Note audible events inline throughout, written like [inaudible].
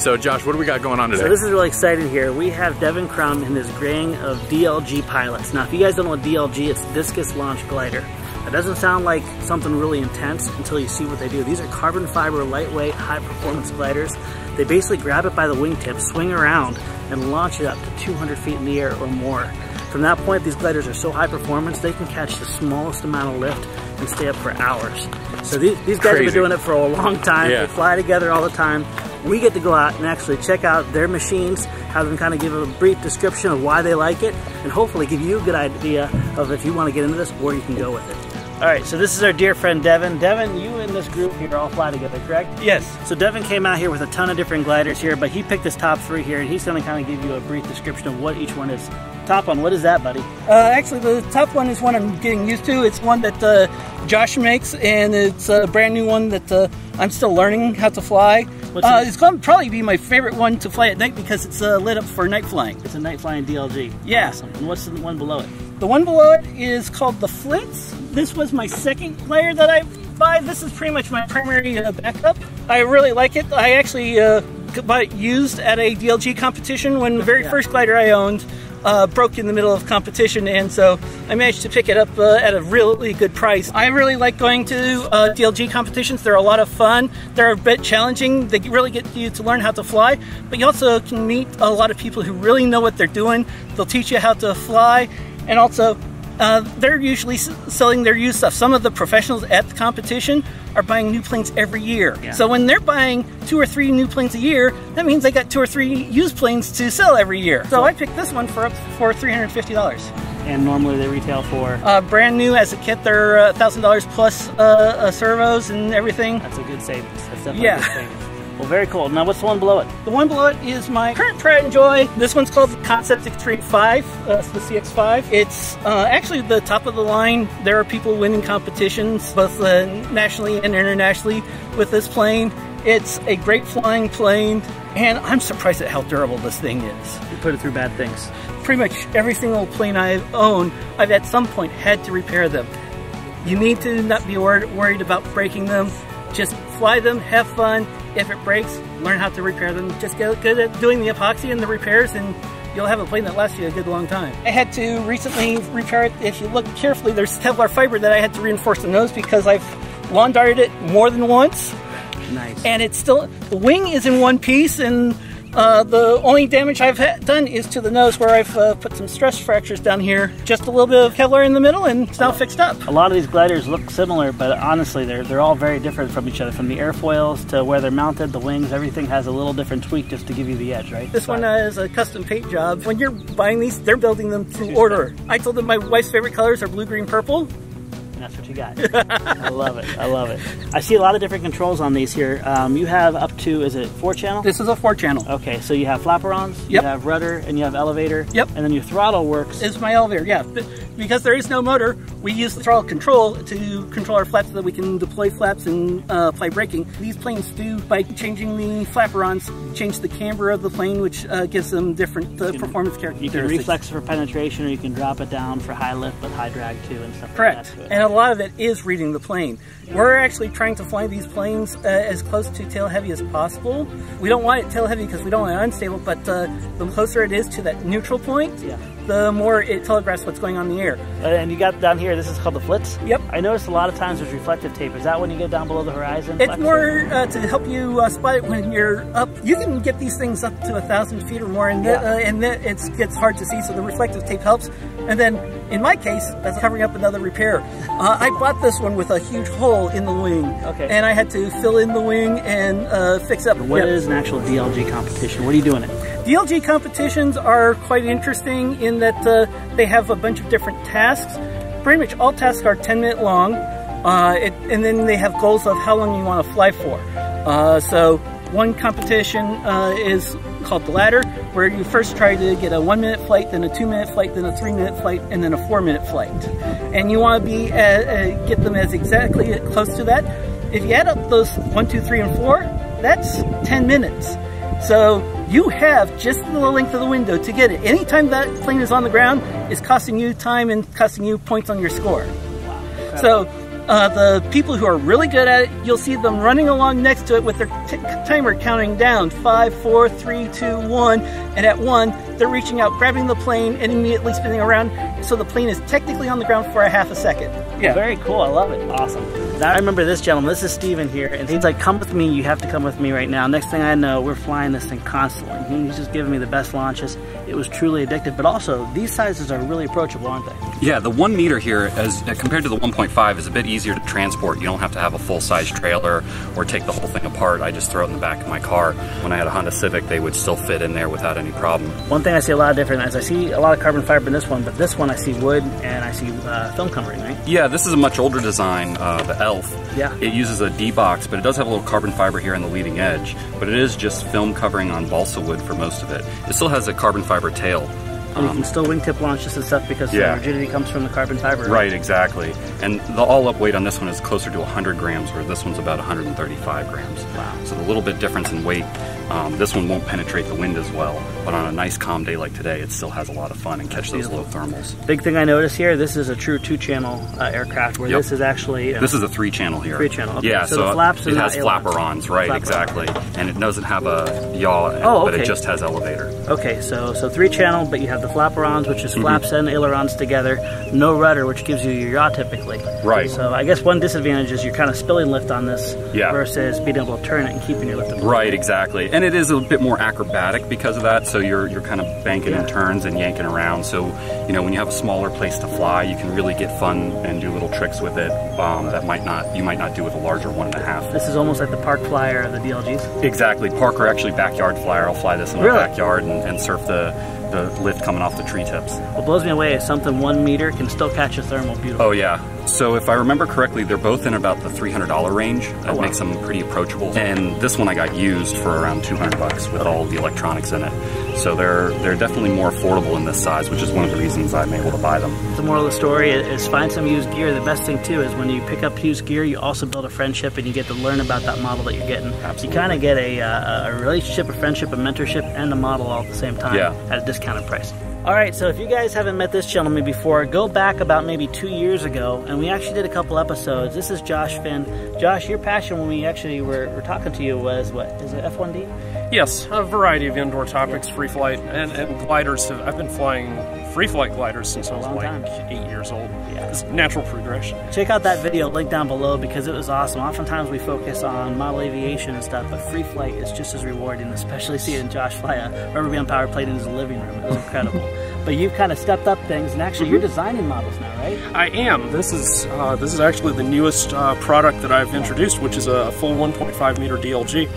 So Josh, what do we got going on today? So this is really exciting here. We have Devin Crum and his gang of DLG pilots. Now, if you guys don't know what DLG, it's Discus Launch Glider. It doesn't sound like something really intense until you see what they do. These are carbon fiber, lightweight, high performance gliders. They basically grab it by the wingtip, swing around, and launch it up to 200 feet in the air or more. From that point, these gliders are so high performance, they can catch the smallest amount of lift and stay up for hours. So these, these guys Crazy. have been doing it for a long time. Yeah. They fly together all the time. We get to go out and actually check out their machines, have them kind of give a brief description of why they like it, and hopefully give you a good idea of if you want to get into this, where you can go with it. All right, so this is our dear friend Devin. Devin, you and this group here all fly together, correct? Yes. So Devin came out here with a ton of different gliders here, but he picked his top three here, and he's going to kind of give you a brief description of what each one is. Top one, what is that, buddy? Uh, actually, the top one is one I'm getting used to. It's one that uh, Josh makes, and it's a brand new one that uh, I'm still learning how to fly. Uh, it's going to probably be my favorite one to fly at night because it's uh, lit up for night flying. It's a night flying DLG. Yeah. Awesome. And what's the one below it? The one below it is called the Flitz. This was my second player that I buy. This is pretty much my primary uh, backup. I really like it. I actually it used at a DLG competition when the very yeah. first glider I owned uh, broke in the middle of competition, and so I managed to pick it up uh, at a really good price. I really like going to uh, DLG competitions. They're a lot of fun. They're a bit challenging. They really get you to learn how to fly, but you also can meet a lot of people who really know what they're doing. They'll teach you how to fly, and also uh, they're usually selling their used stuff. Some of the professionals at the competition are buying new planes every year. Yeah. So when they're buying two or three new planes a year, that means they got two or three used planes to sell every year. So I picked this one for up for $350. And normally they retail for? Uh, brand new as a kit, they're $1,000 uh, plus uh, uh, servos and everything. That's a good savings. That's definitely yeah. A good savings. Well, very cool. Now, what's the one below it? The one below it is my current pride and joy. This one's called the Concept Extreme 5, uh, the CX5. It's uh, actually the top of the line. There are people winning competitions, both uh, nationally and internationally, with this plane. It's a great flying plane, and I'm surprised at how durable this thing is. You put it through bad things. Pretty much every single plane I own, I've at some point had to repair them. You need to not be worried about breaking them. Just fly them, have fun, if it breaks, learn how to repair them. Just get good at doing the epoxy and the repairs and you'll have a plane that lasts you a good long time. I had to recently repair it. If you look carefully, there's Kevlar fiber that I had to reinforce the nose because I've lawn darted it more than once. Nice. And it's still, the wing is in one piece and uh, the only damage I've done is to the nose where I've uh, put some stress fractures down here. Just a little bit of Kevlar in the middle and it's now fixed up. A lot of these gliders look similar, but honestly they're, they're all very different from each other. From the airfoils to where they're mounted, the wings, everything has a little different tweak just to give you the edge, right? This one uh, is a custom paint job. When you're buying these, they're building them to order. I told them my wife's favorite colors are blue, green, purple and that's what you got. I love it. I love it. I see a lot of different controls on these here. Um, you have up to, is it four channel? This is a four channel. Okay, so you have flaperons, yep. you have rudder, and you have elevator. Yep. And then your throttle works. It's my elevator, yeah. Because there is no motor, we use the throttle control to control our flaps so that we can deploy flaps and uh, apply braking. These planes do, by changing the flaperons, change the camber of the plane, which uh, gives them different uh, performance characteristics. You can reflex for penetration, or you can drop it down for high lift but high drag too, and stuff Correct. Like and a lot of it is reading the plane. We're actually trying to fly these planes uh, as close to tail heavy as possible. We don't want it tail heavy because we don't want it unstable, but uh, the closer it is to that neutral point, yeah. The more it telegraphs what's going on in the air. Uh, and you got down here, this is called the flits? Yep. I noticed a lot of times there's reflective tape. Is that when you get down below the horizon? It's more uh, to help you uh, spot it when you're up. You can get these things up to a thousand feet or more, and, yeah. Uh, and it gets hard to see, so the reflective tape helps. And then in my case, that's covering up another repair. Uh, I bought this one with a huge hole in the wing. Okay. And I had to fill in the wing and uh, fix up. What yep. is an actual DLG competition? What are you doing it? DLG competitions are quite interesting in that uh, they have a bunch of different tasks. Pretty much all tasks are 10 minute long. Uh, it, and then they have goals of how long you want to fly for. Uh, so one competition uh, is called the ladder, where you first try to get a one minute flight, then a two minute flight, then a three minute flight, and then a four minute flight. And you want to be uh, uh, get them as exactly close to that. If you add up those one, two, three, and four, that's 10 minutes. So you have just the length of the window to get it. Anytime that plane is on the ground, it's costing you time and costing you points on your score. Wow. So Uh, the people who are really good at it, you'll see them running along next to it with their timer counting down five, four, three, two, one, and at one, they're reaching out, grabbing the plane, and immediately spinning around, so the plane is technically on the ground for a half a second. Yeah. Very cool. I love it. Awesome. Now, I remember this gentleman. This is Steven here, and he's like, "Come with me. You have to come with me right now." Next thing I know, we're flying this thing constantly. He's just giving me the best launches. It was truly addictive, but also these sizes are really approachable, aren't they? Yeah, the one meter here, as compared to the 1.5, is a bit easier to transport. You don't have to have a full size trailer or take the whole thing apart. I just throw it in the back of my car. When I had a Honda Civic, they would still fit in there without any problem. One thing I see a lot of different is I see a lot of carbon fiber in this one, but this one I see wood and I see uh, film covering, right? Yeah, this is a much older design, uh, the ELF. Yeah. It uses a D-box, but it does have a little carbon fiber here on the leading edge, but it is just film covering on balsa wood for most of it. It still has a carbon fiber tail, and you can still wingtip launch this and stuff because yeah. the rigidity comes from the carbon fiber. Right? right, exactly. And the all-up weight on this one is closer to 100 grams, where this one's about 135 grams. Wow. So the little bit difference in weight. Um, this one won't penetrate the wind as well, but on a nice calm day like today, it still has a lot of fun and catch those low thermals. Big thing I notice here, this is a true two-channel uh, aircraft, where yep. this is actually... Uh, this is a three-channel here. Three-channel, okay. Yeah, so, so flaps it has flaperons, right, flapper exactly. And it doesn't have a yaw, oh, okay. but it just has elevator. Okay, so so three-channel, but you have the flaperons, which is mm -hmm. flaps and ailerons together, no rudder, which gives you your yaw typically. Right. So I guess one disadvantage is you're kind of spilling lift on this yeah. versus being able to turn it and keeping your lift. Right, exactly. And it is a bit more acrobatic because of that. So you're you're kind of banking yeah. in turns and yanking around. So you know when you have a smaller place to fly, you can really get fun and do little tricks with it um, that might not you might not do with a larger one and a half. This is almost like the park flyer of the DLGs. Exactly, park or actually backyard flyer. I'll fly this in really? my backyard and, and surf the the lift coming off the tree tips. What blows me away is something one meter can still catch a thermal beautiful. Oh yeah, so if I remember correctly, they're both in about the $300 range. That oh, wow. makes them pretty approachable. And this one I got used for around 200 bucks with all the electronics in it. So they're they're definitely more affordable in this size, which is one of the reasons I'm able to buy them. The moral of the story is find some used gear. The best thing too is when you pick up used gear, you also build a friendship and you get to learn about that model that you're getting. Absolutely. You kind of get a, uh, a relationship, a friendship, a mentorship, and a model all at the same time yeah. at a discounted price. All right, so if you guys haven't met this gentleman before, go back about maybe two years ago, and we actually did a couple episodes. This is Josh Finn. Josh, your passion when we actually were, were talking to you was what? Is it F1D? Yes, a variety of indoor topics, free flight, and, and gliders. Have, I've been flying free flight gliders since I was like time. eight years old. Yeah. It's natural progression. Check out that video, link down below, because it was awesome. Oftentimes we focus on model aviation and stuff, but free flight is just as rewarding, especially seeing Josh fly a rubber band power plane in his living room. It was incredible. [laughs] but you've kind of stepped up things, and actually mm -hmm. you're designing models now, right? I am. This is uh, this is actually the newest uh, product that I've introduced, which is a full 1.5 meter DLG.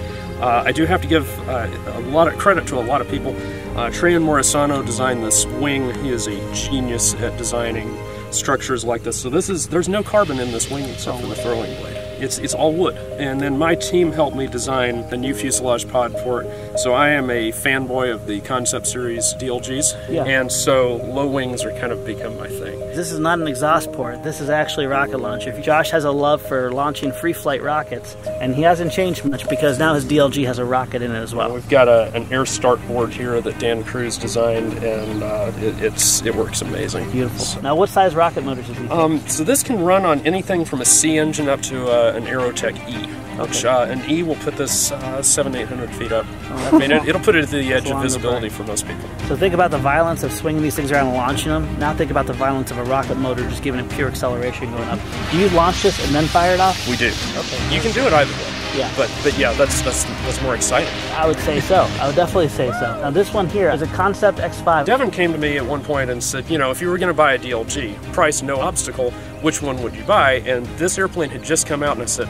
Uh, I do have to give uh, a lot of credit to a lot of people. Uh, Treyan Morisano designed this wing. He is a genius at designing structures like this. So this is there's no carbon in this wing except for the throwing blade. It's, it's all wood. And then my team helped me design the new fuselage pod for it. So I am a fanboy of the Concept Series DLGs. Yeah. And so low wings are kind of become my thing. This is not an exhaust port. This is actually rocket launcher. Josh has a love for launching free flight rockets, and he hasn't changed much because now his DLG has a rocket in it as well. We've got a, an air start board here that Dan Cruz designed, and uh, it, it's it works amazing. Beautiful. So, now, what size rocket motors is he? Um, so this can run on anything from a C engine up to uh, an Aerotech E. Okay. Which uh, an E will put this uh, seven, eight hundred feet up. Oh, I mean, it, will put it at the edge of visibility for most people. So think about the violence of swinging these things around and launching them. Now think about the violence of a rocket motor just giving it pure acceleration going up. Do you launch this and then fire it off? We do. Okay. You can do it either way. Yeah. But but yeah, that's that's that's more exciting. I would say so. I would definitely say so. Now this one here is a Concept X5. Devin came to me at one point and said, you know, if you were going to buy a DLG, price no obstacle, which one would you buy? And this airplane had just come out, and I said,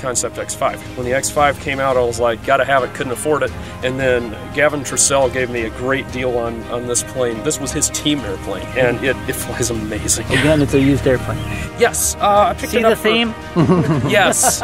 Concept X5. When the X5 came out, I was like, gotta have it, couldn't afford it. And then Gavin Trussell gave me a great deal on, on this plane. This was his team airplane, and it, it flies amazing. Again, it's a used airplane. Yes, uh, I picked See it up. See the theme? [laughs] yes.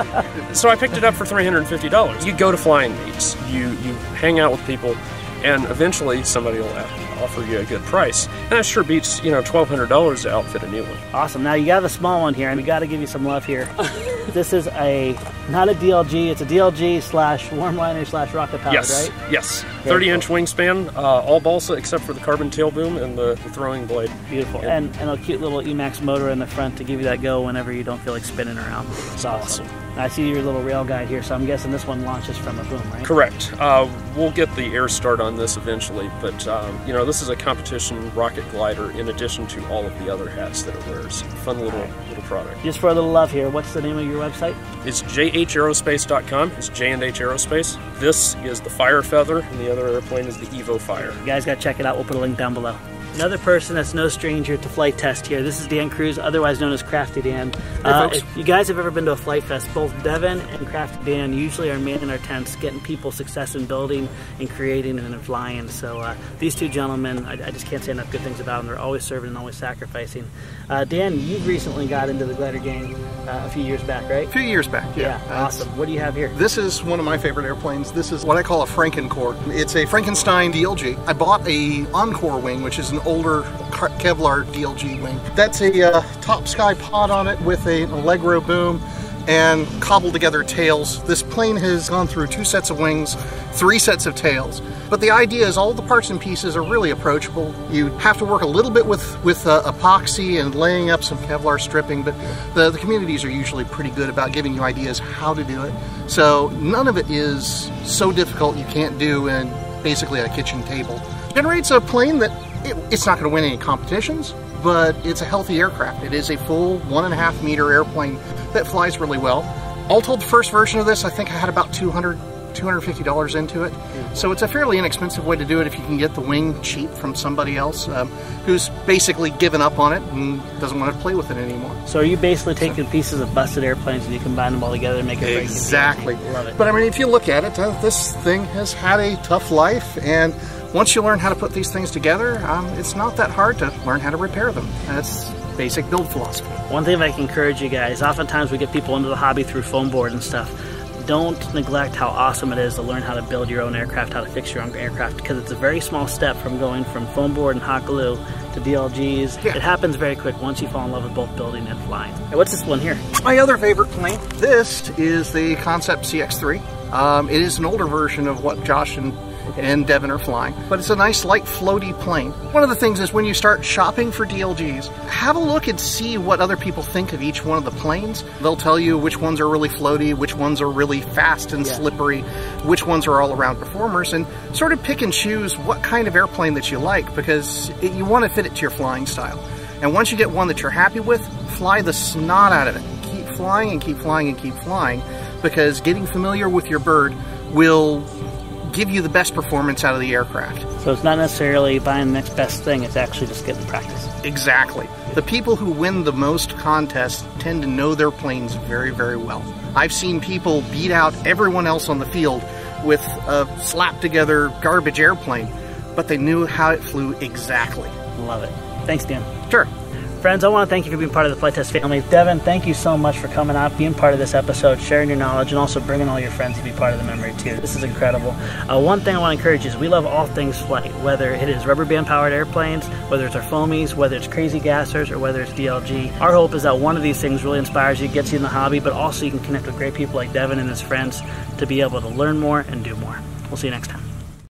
So I picked it up for $350. You go to flying meets, you, you hang out with people, and eventually somebody will offer you a good price. And that sure beats, you know, $1,200 to outfit a new one. Awesome. Now you got a small one here, and we got to give you some love here. [laughs] this is a, not a DLG, it's a DLG slash warm liner slash rocket powered, yes. right? Yes. 30 inch wingspan, uh, all balsa except for the carbon tail boom and the, the throwing blade. Beautiful. Yep. And, and a cute little Emax motor in the front to give you that go whenever you don't feel like spinning around. It's awesome. awesome. I see your little rail guide here, so I'm guessing this one launches from a boom, right? Correct. Uh, we'll get the air start on this eventually, but um, you know this is a competition rocket glider in addition to all of the other hats that it wears. Fun little right. little product. Just for a little love here, what's the name of your website? It's jhaerospace.com. It's J and H Aerospace. This is the Fire Feather, and the other airplane is the Evo Fire. You guys got to check it out. We'll put a link down below. Another person that's no stranger to Flite Test here. This is Dan Cruz, otherwise known as Crafty Dan. Uh, if you guys have ever been to a Flite Fest, both Devin and Crafty Dan usually are manning our tents, getting people success in building and creating and in flying. So uh, these two gentlemen, I, I, just can't say enough good things about them. They're always serving and always sacrificing. Uh, Dan, you recently got into the glider game uh, a few years back, right? A few years back, yeah. yeah awesome. What do you have here? This is one of my favorite airplanes. This is what I call a Frankencore. It's a Frankenstein DLG. I bought a Encore wing, which is an older Kevlar DLG wing. That's a uh, top sky pod on it with a, an Allegro boom and cobbled together tails. This plane has gone through two sets of wings, three sets of tails. But the idea is all the parts and pieces are really approachable. You have to work a little bit with, with uh, epoxy and laying up some Kevlar stripping, but the, the communities are usually pretty good about giving you ideas how to do it. So none of it is so difficult you can't do in basically a kitchen table. Generates a plane that it, it's not going to win any competitions, but it's a healthy aircraft. It is a full one and a half meter airplane that flies really well. All told, the first version of this, I think I had about 200 $250 into it. So it's a fairly inexpensive way to do it if you can get the wing cheap from somebody else um, who's basically given up on it and doesn't want to play with it anymore. So are you basically taking so, pieces of busted airplanes and you combine them all together and make it Exactly. Love it. But I mean, if you look at it, uh, this thing has had a tough life and once you learn how to put these things together, um, it's not that hard to learn how to repair them. That's basic build philosophy. One thing I can encourage you guys, oftentimes we get people into the hobby through foam board and stuff. Don't neglect how awesome it is to learn how to build your own aircraft, how to fix your own aircraft, because it's a very small step from going from foam board and hot glue to DLGs. Yeah. It happens very quick once you fall in love with both building and flying. Hey, what's this one here? My other favorite plane. This is the Concept CX-3. Um, it is an older version of what Josh and and Devin are flying. But it's a nice light floaty plane. One of the things is when you start shopping for DLGs, have a look and see what other people think of each one of the planes. They'll tell you which ones are really floaty, which ones are really fast and yeah. slippery, which ones are all around performers, and sort of pick and choose what kind of airplane that you like because it, you want to fit it to your flying style. And once you get one that you're happy with, fly the snot out of it. Keep flying and keep flying and keep flying because getting familiar with your bird will give you the best performance out of the aircraft. So it's not necessarily buying the next best thing, it's actually just getting practice. Exactly. The people who win the most contests tend to know their planes very, very well. I've seen people beat out everyone else on the field with a slapped together garbage airplane, but they knew how it flew exactly. Love it. Thanks, Dan. Sure. Friends, I want to thank you for being part of the Flite Test family. Devin, thank you so much for coming out, being part of this episode, sharing your knowledge, and also bringing all your friends to be part of the memory too. This is incredible. Uh, one thing I want to encourage is we love all things flight, whether it is rubber band powered airplanes, whether it's our foamies, whether it's crazy gassers, or whether it's DLG. Our hope is that one of these things really inspires you, gets you in the hobby, but also you can connect with great people like Devin and his friends to be able to learn more and do more. We'll see you next time.